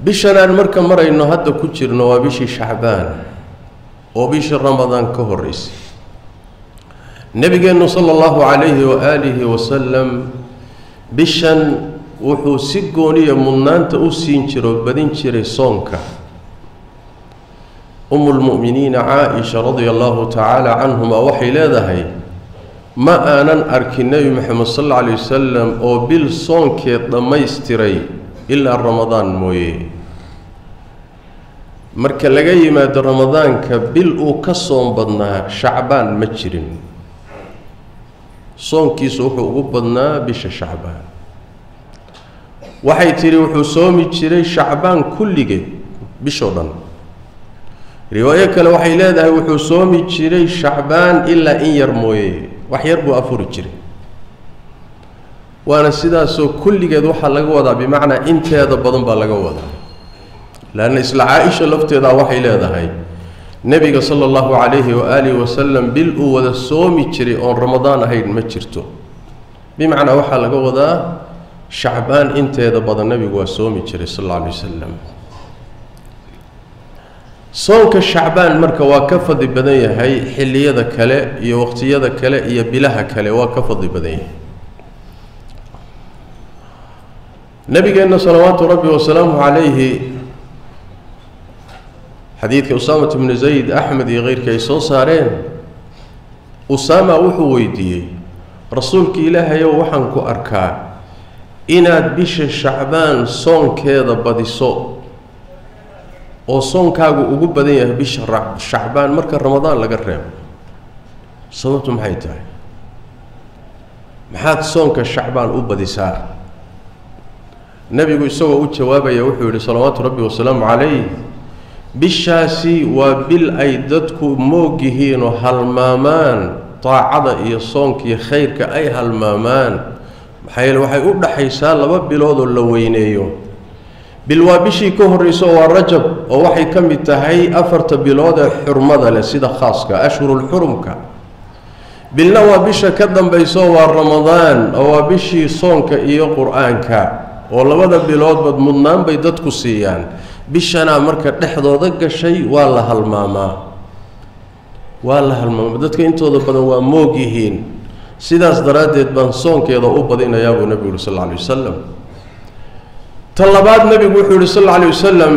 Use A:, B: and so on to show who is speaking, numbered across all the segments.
A: bishan aan marka marayno hadda ku jirno waa bishii shacbaan oo bishii ramadaan ka horreysay. Nebigeennu sala allahu calayhi waaalihi wasalam bishan wuxuu si gooniya mudnaanta u siin jiro badin jiray soonka. Umulmu'miniina caa-isha radia allahu tacaala canhuma waxay leedahay ma aanan arkin nebi moxamed sal alla alay wasalam oo bil soonkeed dhammaystiray ilaa ramadaan mooye. Marka laga yimaado ramadaanka bil uu ka soon badnaa shacbaan ma jirin. Soonkiisu wuxuu ugu badnaa bisha shacbaan. Waxay tidhi wuxuu soomi jiray shacbaan kulligeed bishoo dhan. Riwaayo kale waxay leedahay wuxuu soomi jiray shacbaan ilaa in yar mooye. Wax yar buu afuri jiray waana sidaasoo kulligeed waxaa laga wadaa bimacnaa inteeda badan baa laga wadaa. Leanna isla caa-isha lafteedaa waxay leedahay nebiga sala allahu calayhi waaalihi wasalam bil uu wada soomi jiray oon ramadaan ahayn ma jirto. Bimacnaa waxaa laga wadaa shacbaan inteeda badan nebigu waa soomi jiray sal alla alay wasalam soonka shacbaan marka waa ka fadli badan yahay xilliyada kale iyo waqtiyada kale iyo bilaha kale waa ka fadli badan yahay nabigeenna salawaatu rabbi wasalaamu calayhi. Xadiidka usaamat bnu zayd axmed iyo keyrka ay soo saareen. Usaama wuxuu weydiiyey rasuulka ilaahayow waxaan ku arkaa inaad bisha shacbaan soonkeeda badiso oo soonkaagu ugu badan yahay bisha shacbaan marka ramadaan laga reebo. Sababtu maxay tahay? Maxaad soonka shacbaan u badisaa nebigu isagoo u jawaabaya wuxuu yidhi salawaatu rabbi wasalaamu calayh. Bishaasi waa bil ay dadku moog yihiinoo halmaamaan daacada iyo soonka iyo khayrka ay halmaamaan. Maxaa yeele waxay u dhaxaysaa laba biloodoo la weyneeyo. Bil waa bishii ka horreyso waa rajab oo waxay ka mid tahay afarta bilood ee xurmada leh sida khaaska ashhurulxurumka bilna waa bisha ka dambayso waa ramadaan oo waa bishii soonka iyo qur'aanka oo labada biloodbad mudnaan bay dadku siiyaan. Bishanaa marka dhexdooda gashay waa la halmaamaa. Waa la halmaamaa. Dadka intooda badan waa moog yihiin. Sidaas daraaddeed baan soonkeeda u badinayaa buu nebigu yuri sal alla alay wasalam ta labaad nebigu wuxuu yihi sal alla alay wasalam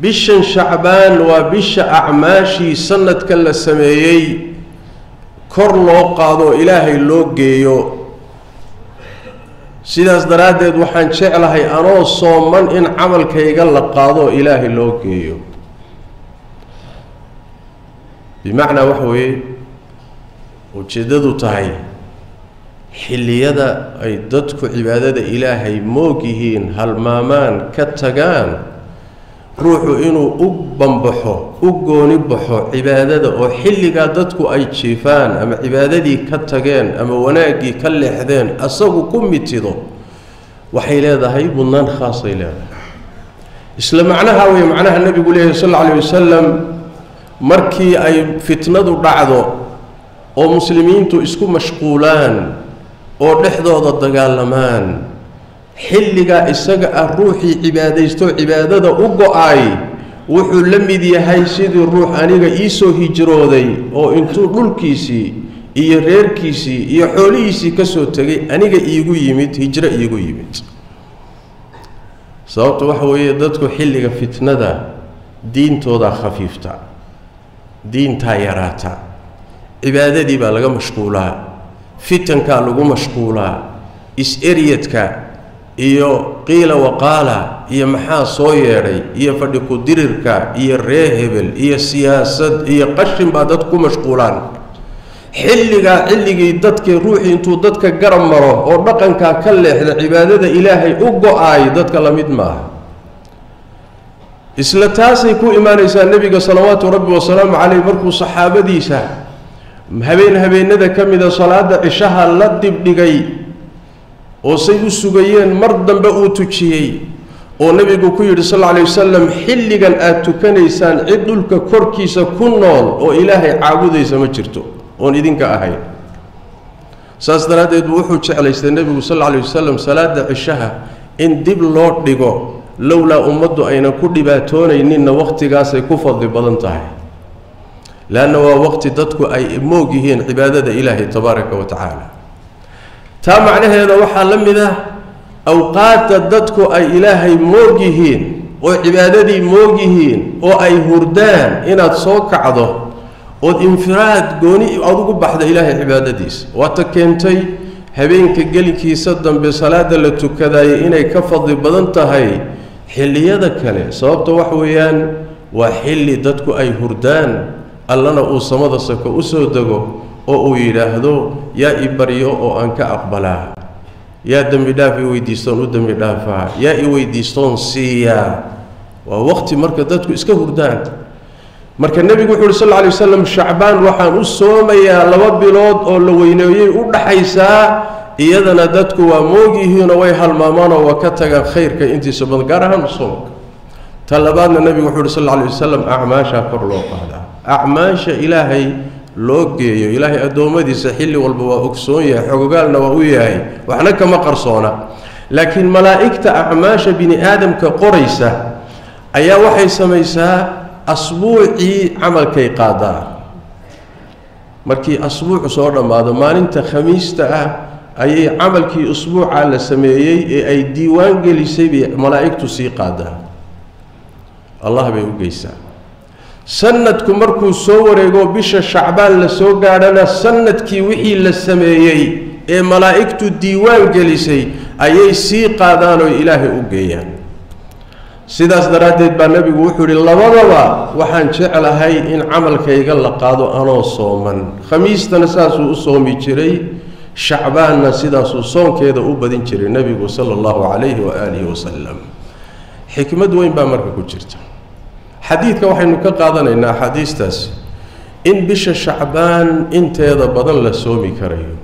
A: bishan shacbaan waa bisha acmaashii sanadka la sameeyey. Kor loo qaado ilaahay loo geeyo sidaas daraaddeed waxaan jeclahay anoo sooman in camalkayga la qaado ilaahay loo geeyo. Bimacnaa waxa weeye ujeeddadu tahay xilliyada ay dadku cibaadada ilaahay moog yihiin halmaamaan ka tagaan ruuxu inuu u bambaxo u gooni baxo cibaadada oo xilligaa dadku ay jiifaan ama cibaadadii ka tageen ama wanaaggii ka leexdeen asagu ku mitido waxay leedahay mudnaan khaasay leedahay. Isla macnaha wey macnaha nebigu leeyahy sal alla alay wasalam markii ay fitnadu dhacdo oo muslimiintu isku mashquulaan oo dhexdooda dagaalamaan xilligaa isaga ah ruuxii cibaadaysto cibaadada u go'ay wuxuu la mid yahay sidii ruux aniga iisoo hijrooday oo intuu dhulkiisii iyo reerkiisii iyo xoolihiisii ka soo tegay aniga iigu yimid hijro iigu yimid. Sababtu waxa weeye dadku xilliga fitnada diintoodaa khafiifta diintaa yaraata cibaadadii baa laga mashquulaa fitankaa lagu mashquulaa is-eryadka iyo qiila waqaala iyo maxaa soo yeedhay iyo fadhi ku-dirirka iyo ree hebel iyo siyaasad iyo qashin baa dadku ku mashquulaan. Xilligaa xilligii dadkii ruuxii intuu dadka garab maro oo dhaqankaa ka leexda cibaadada ilaahay u go'aay dadka la mid maaha. Isla taasay ku imaanaysaa nebiga salawaatu rabbi wasalaamu caleyh markuu saxaabadiisa habeen habeenada ka mida salaada cishaha la dibdhigay oo say u sugayeen mar dambe uu tujiyey oo nebigu ku yidhi sal alay wasalam xilligan aada tukanaysaan cid dhulka korkiisa ku nool oo ilaahay caabudaysa ma jirto oon idinka ahayn saas daraaddeed buu wuxuu jeclaystay nebigu sal alay wasalam salaada cishaha in dib loo dhigo lowlaa ummaddu aynan ku dhibaatoonayninna wakhtigaasay ku fadli badan tahay. Leanna waa waqti dadku ay moog yihiin cibaadada ilaahay tabaaraka wa tacaala. Taa macnaheeda waxaa la mid ah awqaadda dadku ay ilaahay moog yihiin oo cibaadadii moog yihiin oo ay hurdaan inaad soo kacdo ood infiraad gooni aad ugu baxda ilaahay cibaadadiisa. Waata keentay habeenka gelinkiisa dambe salaada la tukadaayay inay ka fadli badan tahay xilliyada kale. Sababta wax weeyaan waa xilli dadku ay hurdaan allana uu samada sako u soo dego oo uu yidhaahdo yaa i baryo oo aan ka aqbalaa yaa dembi dhaaf i weydiistoon u dembi dhaafaa yaa i weydiistoon siiyaa waa waqti marka dadku iska hurdaan. Marka nebigu wuxu uhi sal alay waslam shacbaan waxaan u soomayaa laba bilood oo la weyneeyey u dhaxaysaa. Iyadana dadku waa moog yihiinoo way halmaamaanoo waa ka tagaan khayrka intiisa badan gaar ahaan soomka. Ta labaadna nebigu wuxu uhi sal lla alay wasalam acmaashaa kor loo qaadaa. Acmaasha ilaahay loo geeyo ilaahay addoommadiisa xilli walba waa ogsoon yahay xogogaalna waa u yahay waxna kama qarsoona. Laakiin malaa'igta acmaasha bini aadamka qoraysa ayaa waxay samaysaa asbuucii camalkay qaadaa markii asbuucu soo dhammaado maalinta khamiista ah ayay camalkii usbuuca la sameeyey ee ay diiwaan gelisay bay malaa'igtu sii qaadaa allah bay u geysaa sanadku markuu soo wareego bisha shacbaan la soo gaadhana sannadkii wixii la sameeyey ee malaa'igtu diiwaan gelisay ayay sii qaadaan oo ilaahay u geeyaan. Sidaas daraaddeed baa nebigu wuxuu yidhi labadaba waxaan jeclahay in camalkayga la qaado anoo sooman. Khamiistana saasuu u soomi jiray shacbaanna sidaasuu soonkeeda u badin jiray nebigu sala allahu calayhi wa aalihi wasalam xikmad weyn baa marka ku jirta xadiidka waxaynu ka qaadanaynaa axaadiistaasi in bisha shacbaan inteeda badan la soomi karayo.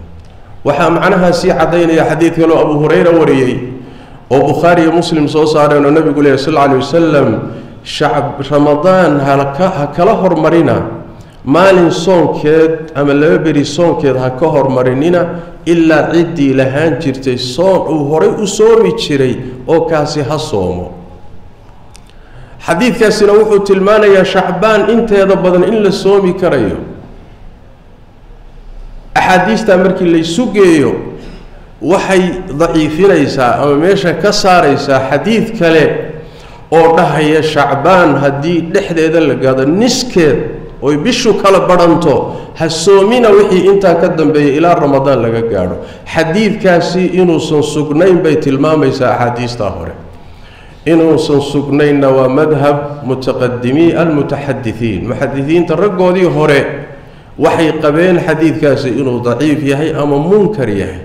A: Waxaa macnahaa sii caddaynaya xadiid kaloo abu hurayra wariyey oo bukhaari iyo muslim soo saareen oo nebigu lehy sal alay wasalam ramadaan haka ha kala hormarina. Maalin soonkeed ama laba beri soonkeed ha ka hormarinina ilaa ciddii lahaan jirtay. Soon uu horay u soomi jiray oo kaasi ha soomo xadiidkaasina wuxuu tilmaanayaa shacbaan inteeda badan in la soomi karayo. Axaadiistaa markii laysu geeyo waxay daciifinaysaa ama meesha ka saaraysaa xadiid kale oo dhahaya shacbaan haddii dhexdeeda la gaado niskeed oy bishu kala badhanto ha soomina wixii intaa ka dambeeya ilaa ramadaan laga gaadho. Xadiidkaasi inuusan sugnayn bay tilmaamaysaa axaadiistaa hore inuusan sugnaynna waa madhab mutaqadimii almutaxadisiin muxadisiinta raggoodii hore waxay qabeen xadiidkaasi inuu daciif yahay ama munkar yahay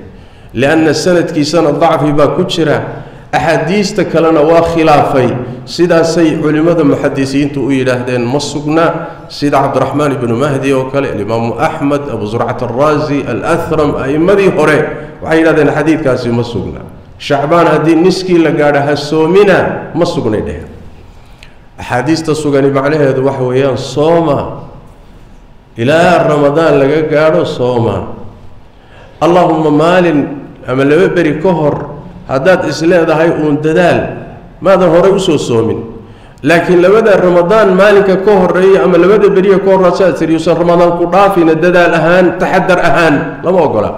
A: lianna sanadkiisana dacfi baa ku jira. Axaadiista kalena waa khilaafay. Sidaasay culimmada muxadisiintu u yidhaahdeen ma sugna sida cabdiraxmaan ibnu mahdi oo kale alimaamu axmed abu zurcat alraasi alahram a'immadii hore. Waxay yidhahdeen xadiidkaasi ma sugna shacbaan haddii niskii la gaadho ha soomina ma sugnay dheh. Axaadiista sugani macnaheedu waxa weeyaan sooma. Ilaa ramadaan laga gaadho sooma. Allahuma maalin ama laba beri ka hor haddaad isleedahay uun dadaal maadan horay u soo soomin. Laakiin labada ramadaan maalinka ka horreeya ama labada beriya ka horra saad tiri usan ramadaan ku dhaafina dadaal ahaan taxadar ahaan lama ogola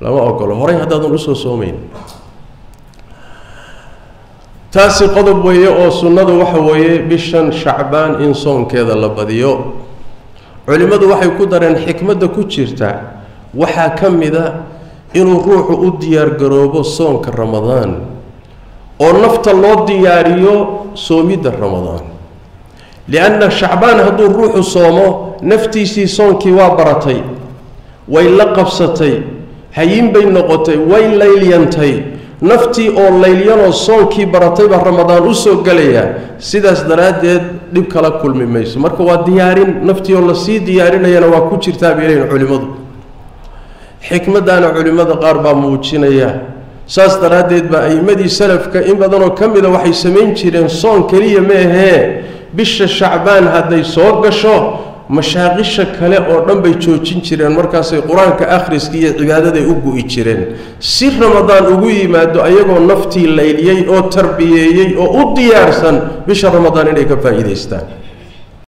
A: lama ogolo horay haddaadan u soo soomayn. Taasi qodob weeye oo sunnadu waxa weeye bishan shacbaan in soonkeeda la badiyo. Culimmadu waxay ku dareen xikmadda ku jirta waxaa ka mid a inuu ruuxu u diyaargaroobo soonka ramadaan oo nafta loo diyaariyo soomidda ramadaan. Lianna shacbaan hadduu ruuxu soomo naftiisii soonkii waa baratay way la qabsatay hayin bay noqotay way laylyantay naftii oo laylyanoo soonkii baratay baa ramadaan u soo gelayaa sidaas daraaddeed dhib kala kulmi mayso. Marka waa diyaarin naftii oo la sii diyaarinayana waa ku jirtaa bay leeyihiin culimmadu xikmaddaana culimmada qaar baa muujinaya. Saas daraaddeed baa a'immadii salafka in badanoo ka mida waxay samayn jireen soon keliya ma ahee. Bisha shacbaan hadday soo gasho mashaaqisha kale oo dhan bay joojin jireen markaasay qur'aanka akhriska iyo cibaadaday u gu'i jireen. Si ramadaan ugu yimaado ayagoo naftii layliyey oo tarbiyeeyey oo u diyaarsan bisha ramadaan inay ka faa'iidaystaan